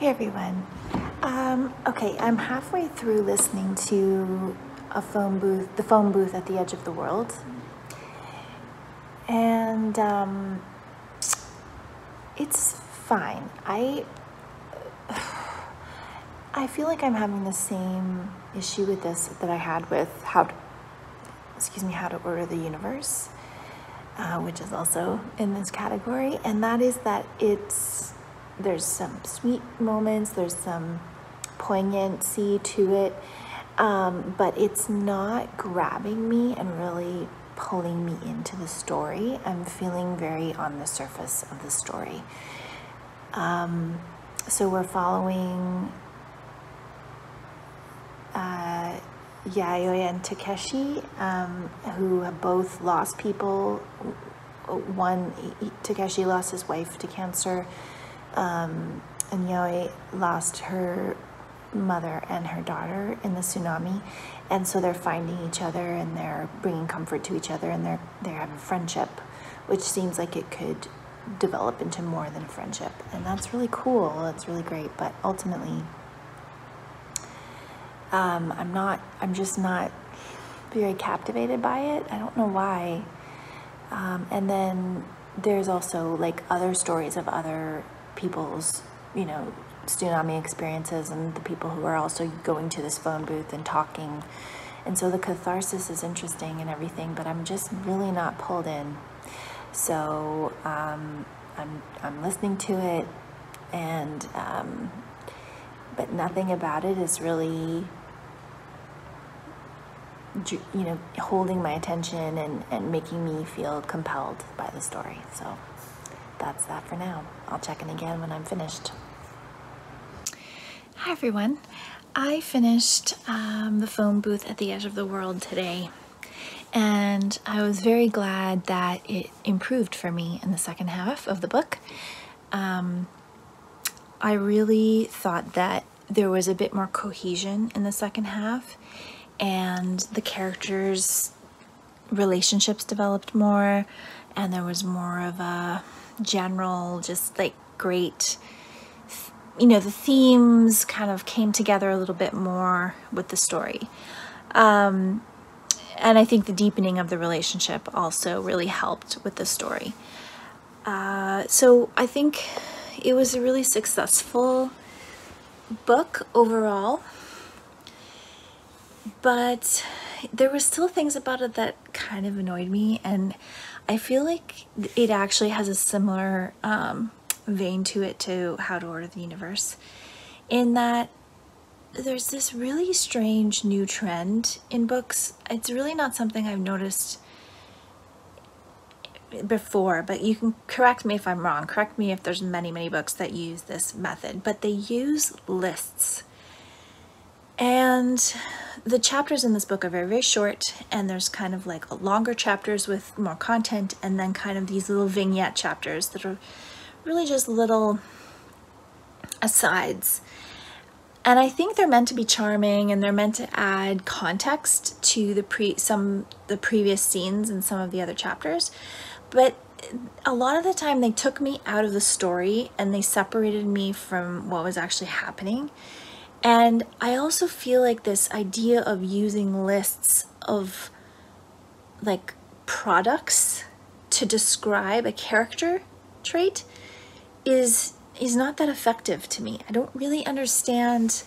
Hey everyone. Um, okay, I'm halfway through listening to a phone booth, the phone booth at the edge of the world, and um, it's fine. I I feel like I'm having the same issue with this that I had with how to, excuse me, how to order the universe, uh, which is also in this category, and that is that it's there's some sweet moments, there's some poignancy to it, um, but it's not grabbing me and really pulling me into the story. I'm feeling very on the surface of the story. Um, so we're following uh, Yayoi and Takeshi, um, who have both lost people. One, Takeshi lost his wife to cancer, um, and Yayoi lost her mother and her daughter in the tsunami, and so they're finding each other and they're bringing comfort to each other and they're they have a friendship, which seems like it could develop into more than a friendship, and that's really cool. That's really great, but ultimately, um, I'm not. I'm just not very captivated by it. I don't know why. Um, and then there's also like other stories of other people's, you know, tsunami experiences and the people who are also going to this phone booth and talking. And so the catharsis is interesting and everything, but I'm just really not pulled in. So um, I'm, I'm listening to it, and um, but nothing about it is really you know holding my attention and, and making me feel compelled by the story so that's that for now. I'll check in again when i'm finished. Hi everyone. I finished um, the phone booth at the edge of the world today and i was very glad that it improved for me in the second half of the book. Um, i really thought that there was a bit more cohesion in the second half and the characters relationships developed more and there was more of a general just like great you know the themes kind of came together a little bit more with the story. Um, and i think the deepening of the relationship also really helped with the story. Uh, so i think it was a really successful book overall but there were still things about it that kind of annoyed me and i feel like it actually has a similar um, vein to it to how to order the universe in that there's this really strange new trend in books. It's really not something i've noticed before but you can correct me if i'm wrong. Correct me if there's many many books that use this method but they use lists. And the chapters in this book are very, very short, and there's kind of like longer chapters with more content, and then kind of these little vignette chapters that are really just little asides. And I think they're meant to be charming and they're meant to add context to the pre some the previous scenes in some of the other chapters. But a lot of the time they took me out of the story and they separated me from what was actually happening. And I also feel like this idea of using lists of like products to describe a character trait is is not that effective to me. I don't really understand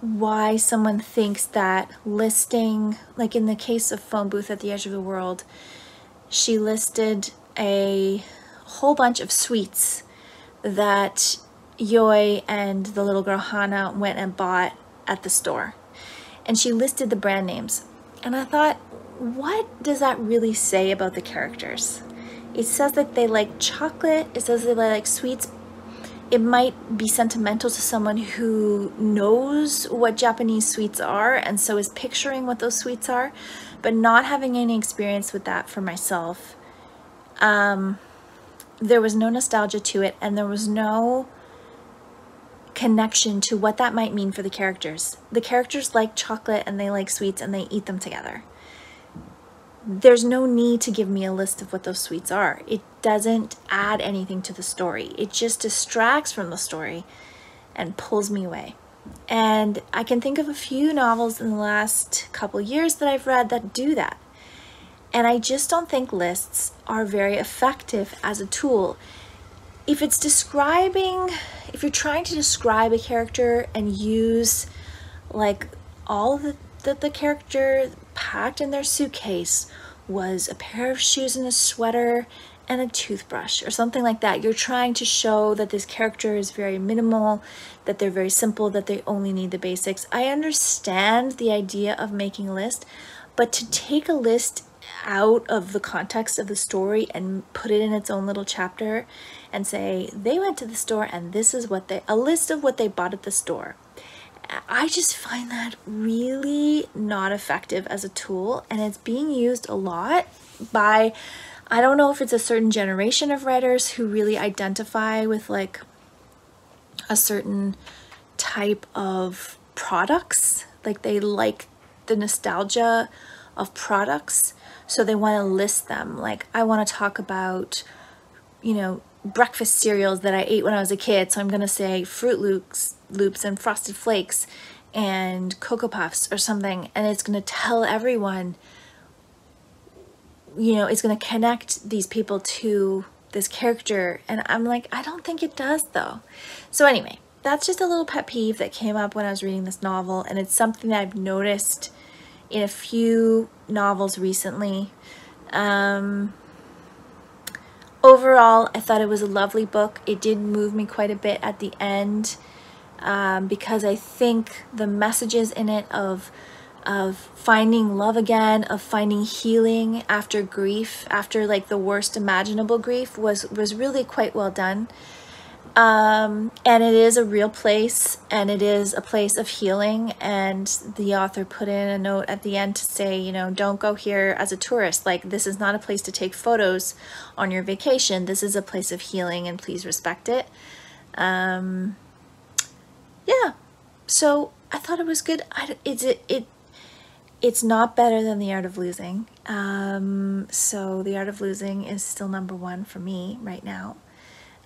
why someone thinks that listing like in the case of phone booth at the edge of the world she listed a whole bunch of sweets that Yoi and the little girl Hana went and bought at the store. And she listed the brand names. And I thought, what does that really say about the characters? It says that they like chocolate, it says they like sweets. It might be sentimental to someone who knows what Japanese sweets are and so is picturing what those sweets are, but not having any experience with that for myself. Um, there was no nostalgia to it and there was no connection to what that might mean for the characters. The characters like chocolate and they like sweets and they eat them together. There's no need to give me a list of what those sweets are. It doesn't add anything to the story. It just distracts from the story and pulls me away. And I can think of a few novels in the last couple years that I've read that do that. And I just don't think lists are very effective as a tool. If it's describing, if you're trying to describe a character and use like all that the, the character packed in their suitcase was a pair of shoes and a sweater and a toothbrush or something like that. You're trying to show that this character is very minimal, that they're very simple, that they only need the basics. I understand the idea of making a list, but to take a list out of the context of the story and put it in its own little chapter and say they went to the store and this is what they a list of what they bought at the store. I just find that really not effective as a tool and it's being used a lot by I don't know if it's a certain generation of writers who really identify with like a certain type of products. Like they like the nostalgia of products so they want to list them. Like I want to talk about you know breakfast cereals that I ate when I was a kid. So I'm gonna say Froot Loops loops and frosted flakes and cocoa puffs or something. And it's going to tell everyone you know it's going to connect these people to this character. And i'm like i don't think it does though. So anyway that's just a little pet peeve that came up when i was reading this novel. And it's something that i've noticed in a few novels recently. Um, overall i thought it was a lovely book it did move me quite a bit at the end um, because I think the messages in it of of finding love again, of finding healing after grief, after like the worst imaginable grief was was really quite well done. Um, and it is a real place and it is a place of healing. And the author put in a note at the end to say you know don't go here as a tourist. Like this is not a place to take photos on your vacation. This is a place of healing and please respect it. Um, yeah. So i thought it was good. I, it's it, it it's not better than the art of losing. Um, so the art of losing is still number one for me right now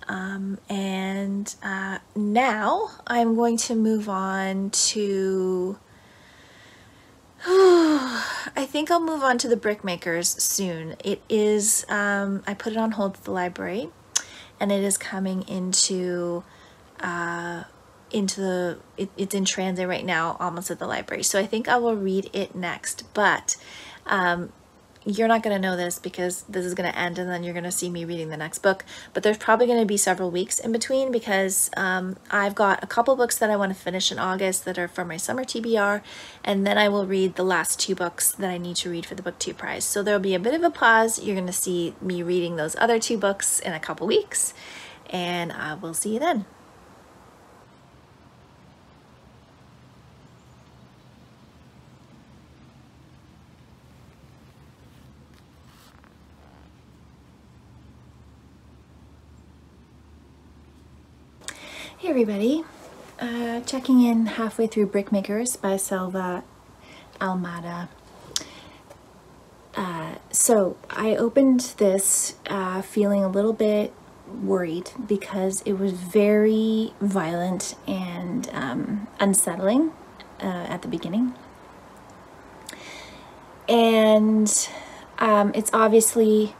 um, and uh, now i'm going to move on to I think I'll move on to the Brickmakers soon. It is, um, I put it on hold at the library and it is coming into uh, into the it, it's in transit right now almost at the library so I think I will read it next but um, you're not going to know this because this is going to end and then you're going to see me reading the next book but there's probably going to be several weeks in between because um, I've got a couple books that I want to finish in August that are for my summer TBR and then I will read the last two books that I need to read for the BookTube prize. So there'll be a bit of a pause. You're going to see me reading those other two books in a couple weeks and I will see you then Hey everybody, uh, checking in halfway through Brickmakers by Selva Almada. Uh, so I opened this uh, feeling a little bit worried because it was very violent and um, unsettling uh, at the beginning. And um, it's obviously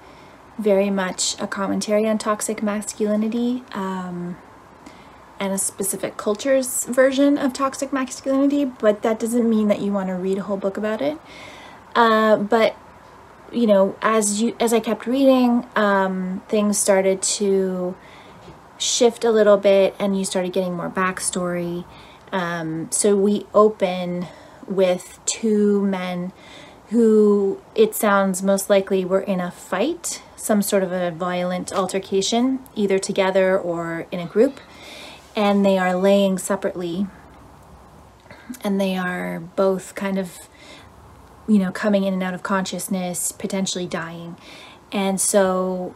very much a commentary on toxic masculinity. Um, and a specific culture's version of toxic masculinity, but that doesn't mean that you want to read a whole book about it. Uh, but you know, as you as I kept reading, um, things started to shift a little bit, and you started getting more backstory. Um, so we open with two men who it sounds most likely were in a fight, some sort of a violent altercation, either together or in a group and they are laying separately. And they are both kind of you know coming in and out of consciousness potentially dying. And so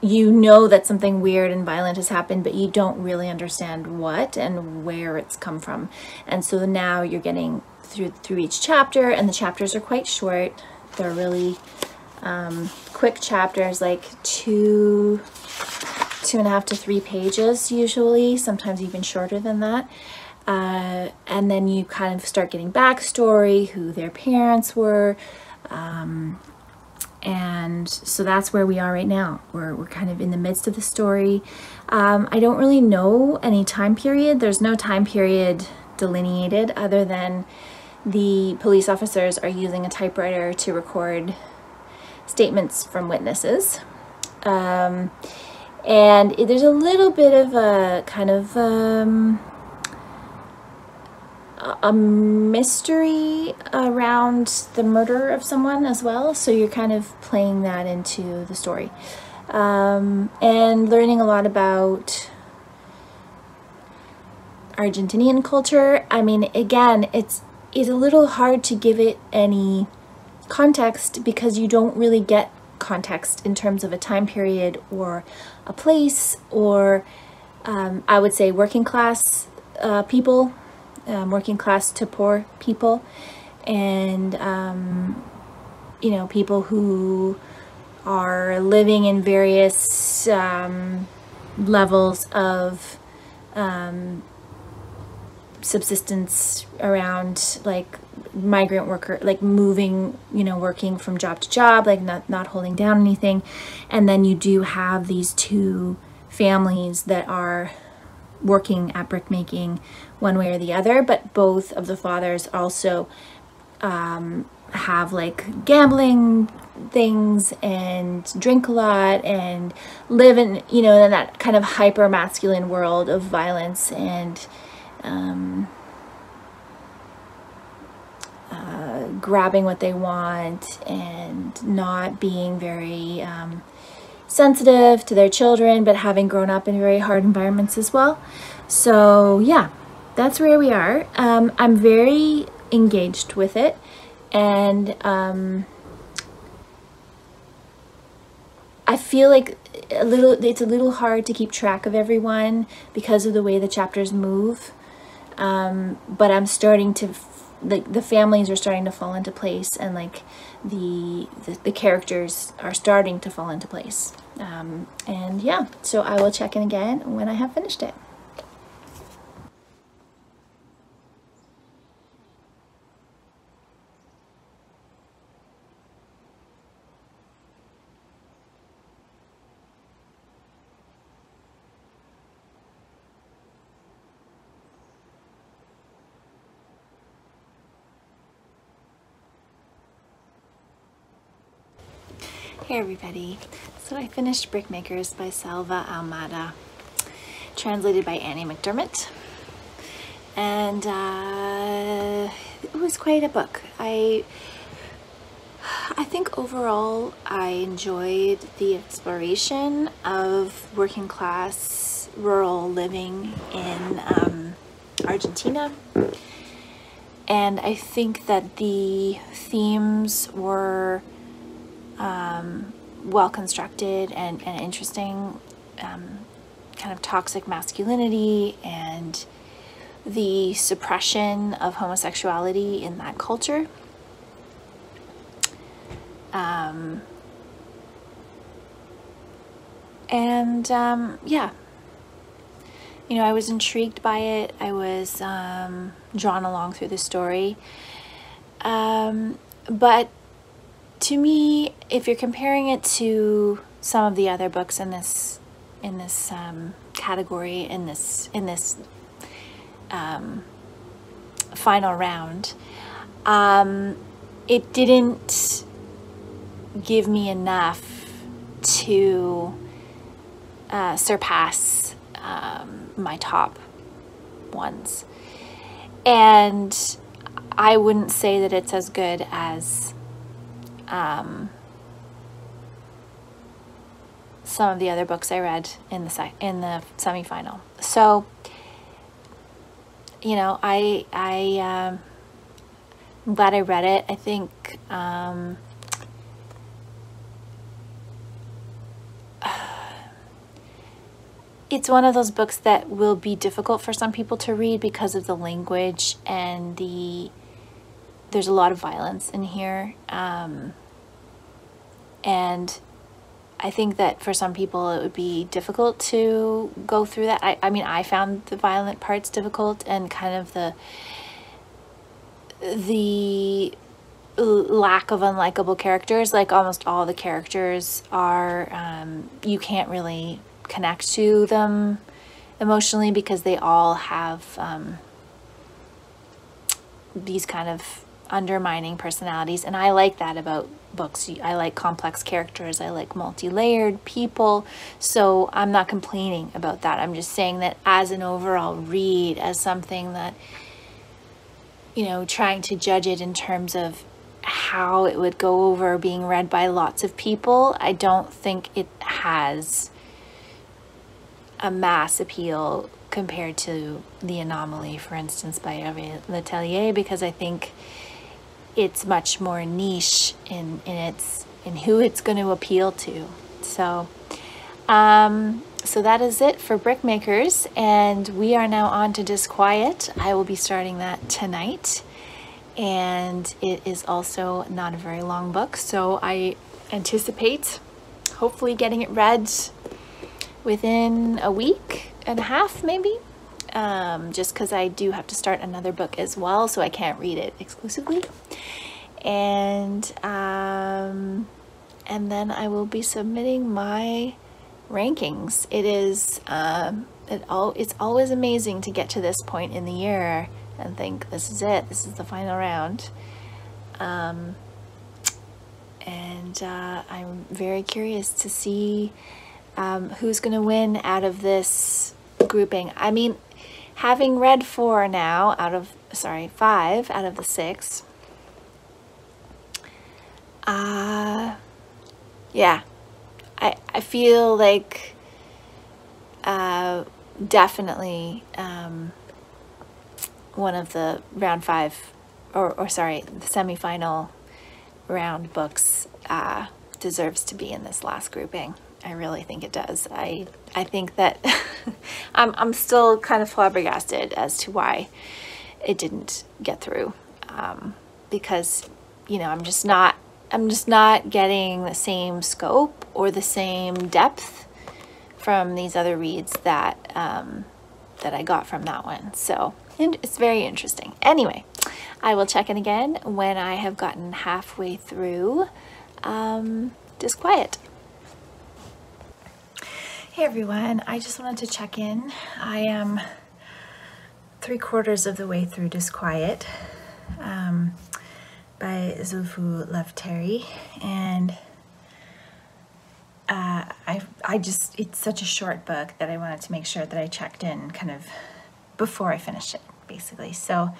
you know that something weird and violent has happened but you don't really understand what and where it's come from. And so now you're getting through through each chapter and the chapters are quite short. They're really um, quick chapters like two two and a half to three pages usually, sometimes even shorter than that. Uh, and then you kind of start getting backstory, who their parents were. Um, and so that's where we are right now. We're, we're kind of in the midst of the story. Um, I don't really know any time period. There's no time period delineated other than the police officers are using a typewriter to record statements from witnesses. Um, and there's a little bit of a kind of um, a mystery around the murder of someone as well. So you're kind of playing that into the story. Um, and learning a lot about Argentinian culture. I mean, again, it's it's a little hard to give it any context because you don't really get context in terms of a time period or a place or um, I would say working class uh, people, um, working class to poor people, and um, you know people who are living in various um, levels of um, subsistence around like migrant worker like moving you know working from job to job like not not holding down anything. And then you do have these two families that are working at brickmaking one way or the other but both of the fathers also um, have like gambling things and drink a lot and live in you know in that kind of hyper masculine world of violence and um, uh, grabbing what they want and not being very um, sensitive to their children, but having grown up in very hard environments as well. So yeah, that's where we are. Um, I'm very engaged with it and um, I feel like a little it's a little hard to keep track of everyone because of the way the chapters move um, but I'm starting to like the families are starting to fall into place and like the the, the characters are starting to fall into place. Um, and yeah so I will check in again when I have finished it Hey everybody. So I finished Brickmakers by Selva Almada, translated by Annie McDermott. And uh, it was quite a book. I I think overall I enjoyed the exploration of working class rural living in um, Argentina. And I think that the themes were um, well constructed and, and interesting um, kind of toxic masculinity and the suppression of homosexuality in that culture. Um, and um, yeah, you know, I was intrigued by it. I was um, drawn along through the story. Um, but to me, if you're comparing it to some of the other books in this in this um, category in this in this um, final round, um, it didn't give me enough to uh, surpass um, my top ones, and I wouldn't say that it's as good as um, some of the other books I read in the in the semifinal. So, you know, I I um, I'm glad I read it. I think um, it's one of those books that will be difficult for some people to read because of the language and the there's a lot of violence in here. Um, and I think that for some people it would be difficult to go through that. I, I mean, I found the violent parts difficult and kind of the the lack of unlikable characters. Like almost all the characters are, um, you can't really connect to them emotionally because they all have um, these kind of undermining personalities. And I like that about books. I like complex characters. I like multi-layered people. So I'm not complaining about that. I'm just saying that as an overall read, as something that, you know, trying to judge it in terms of how it would go over being read by lots of people, I don't think it has a mass appeal compared to The Anomaly, for instance, by Hervé le Tellier, because I think it's much more niche in, in its in who it's going to appeal to. So, um, so that is it for Brickmakers, and we are now on to Disquiet. I will be starting that tonight, and it is also not a very long book, so I anticipate hopefully getting it read within a week and a half, maybe. Um, just because I do have to start another book as well, so I can't read it exclusively. And um, and then I will be submitting my rankings. It is um, it all it's always amazing to get to this point in the year and think this is it. This is the final round. Um, and uh, I'm very curious to see um, who's going to win out of this grouping. I mean, having read four now out of, sorry, five out of the six, uh, yeah, I, I feel like uh, definitely um, one of the round five, or, or sorry, the semifinal round books uh, deserves to be in this last grouping. I really think it does. I I think that I'm I'm still kind of flabbergasted as to why it didn't get through, um, because you know I'm just not I'm just not getting the same scope or the same depth from these other reads that um, that I got from that one. So it's very interesting. Anyway, I will check in again when I have gotten halfway through um, Disquiet. Hey everyone, I just wanted to check in. I am three quarters of the way through Disquiet um, by Zulfu Livaneli and uh, I, I just, it's such a short book that I wanted to make sure that I checked in kind of before I finished it, basically. So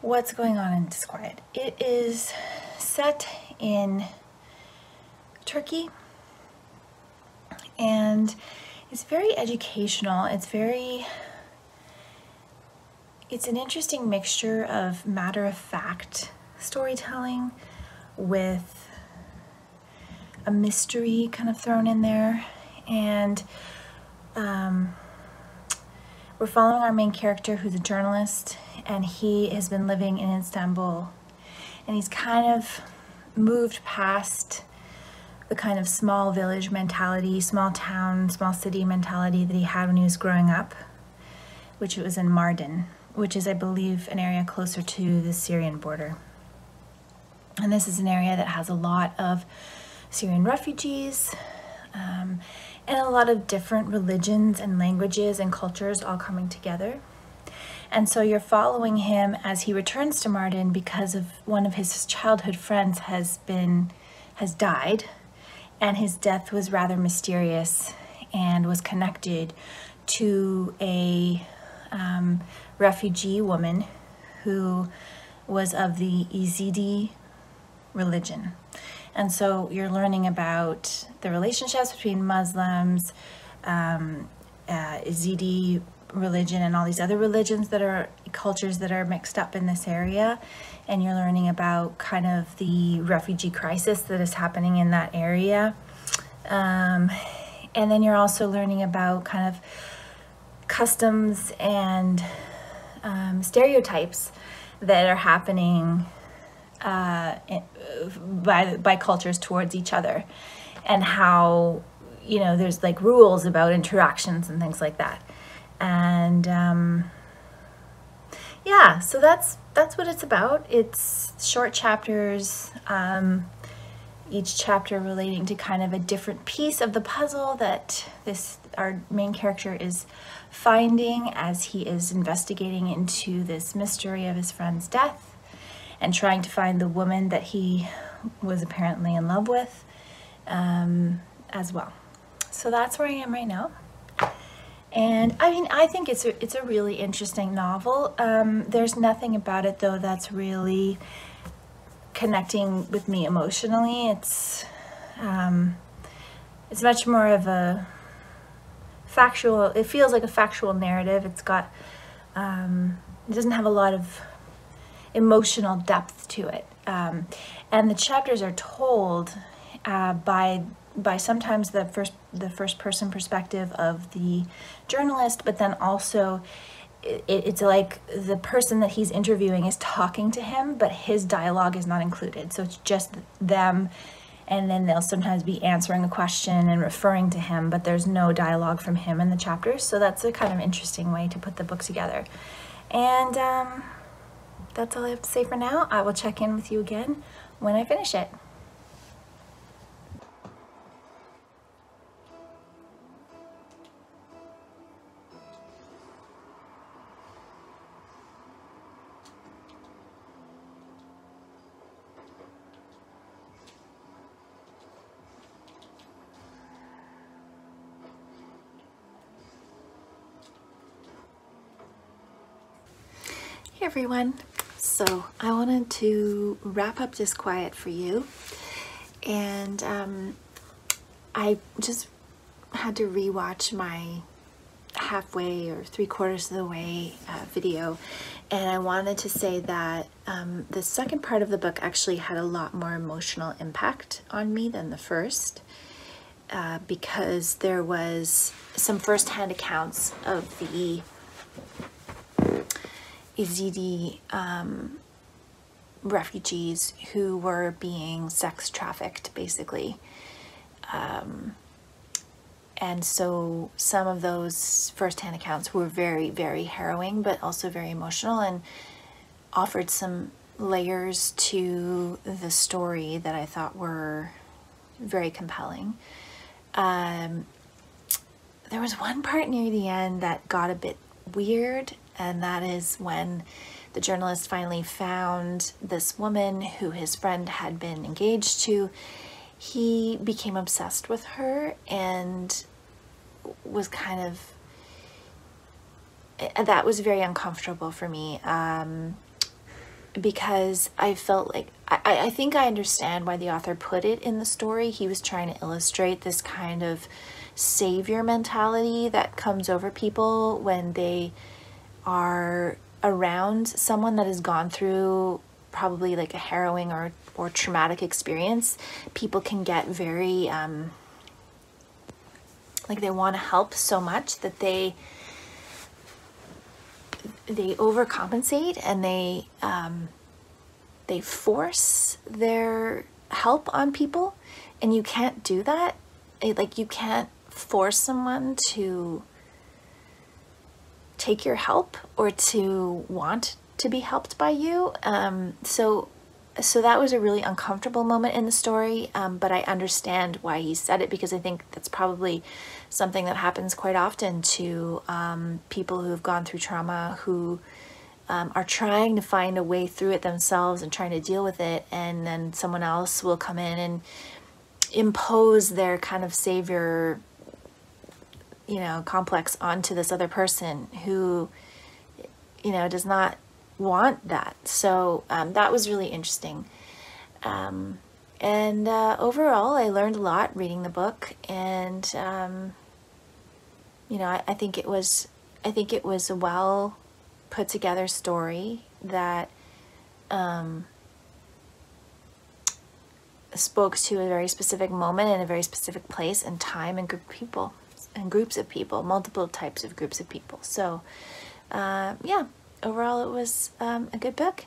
what's going on in Disquiet? It is set in Turkey and it's very educational. It's very, it's an interesting mixture of matter of fact storytelling with a mystery kind of thrown in there. And um, we're following our main character who's a journalist and he has been living in Istanbul and he's kind of moved past the kind of small village mentality, small town, small city mentality that he had when he was growing up, which it was in Mardin, which is, I believe, an area closer to the Syrian border. And this is an area that has a lot of Syrian refugees um, and a lot of different religions and languages and cultures all coming together. And so you're following him as he returns to Mardin because of one of his childhood friends has been has died and his death was rather mysterious and was connected to a um, refugee woman who was of the Yazidi religion. And so you're learning about the relationships between Muslims, um, uh, Yazidi religion, and all these other religions that are cultures that are mixed up in this area and you're learning about kind of the refugee crisis that is happening in that area. Um, and then you're also learning about kind of customs and um, stereotypes that are happening uh, by, by cultures towards each other. and how you know there's like rules about interactions and things like that and um, yeah so that's that's what it's about it's short chapters um, each chapter relating to kind of a different piece of the puzzle that this our main character is finding as he is investigating into this mystery of his friend's death and trying to find the woman that he was apparently in love with um, as well. So that's where I am right now. And I mean, I think it's a, it's a really interesting novel. Um, there's nothing about it though that's really connecting with me emotionally. It's um, it's much more of a factual. It feels like a factual narrative. It's got um, it doesn't have a lot of emotional depth to it, um, and the chapters are told uh, by by sometimes the first the first person perspective of the journalist, but then also it, it's like the person that he's interviewing is talking to him, but his dialogue is not included. So it's just them, and then they'll sometimes be answering a question and referring to him, but there's no dialogue from him in the chapters. So that's a kind of interesting way to put the book together. And um, that's all I have to say for now. I will check in with you again when I finish it. Everyone. So I wanted to wrap up Disquiet for you. And um, I just had to rewatch my halfway or three quarters of the way uh, video. And I wanted to say that um, the second part of the book actually had a lot more emotional impact on me than the first. Uh, because there was some first-hand accounts of the Yazidi um, refugees who were being sex trafficked, basically. Um, and so some of those firsthand accounts were very, very harrowing, but also very emotional and offered some layers to the story that I thought were very compelling. Um, there was one part near the end that got a bit weird and that is when the journalist finally found this woman who his friend had been engaged to. He became obsessed with her and was kind of that was very uncomfortable for me um, because I felt like I, I think I understand why the author put it in the story. He was trying to illustrate this kind of savior mentality that comes over people when they are around someone that has gone through probably like a harrowing or, or traumatic experience, people can get very, um, like they want to help so much that they, they overcompensate and they, um, they force their help on people and you can't do that. It, like you can't force someone to take your help or to want to be helped by you. Um, so, so that was a really uncomfortable moment in the story, um, but I understand why he said it because I think that's probably something that happens quite often to um, people who have gone through trauma who um, are trying to find a way through it themselves and trying to deal with it, and then someone else will come in and impose their kind of savior you know, complex onto this other person who, you know, does not want that. So um, that was really interesting. Um, and uh, overall, I learned a lot reading the book, and um, you know, I, I, think it was, I think it was a well put together story that um, spoke to a very specific moment in a very specific place and time and group of people and groups of people, multiple types of groups of people. So uh, yeah, overall it was um, a good book.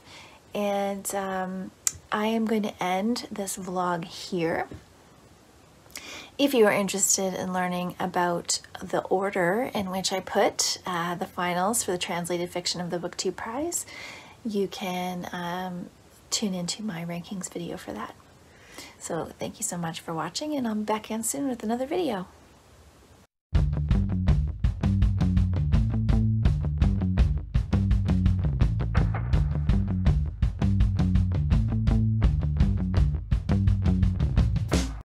And um, I am going to end this vlog here. If you are interested in learning about the order in which I put uh, the finals for the translated fiction of the BookTube Prize, you can um, tune into my rankings video for that. So thank you so much for watching and I'll be back again soon with another video.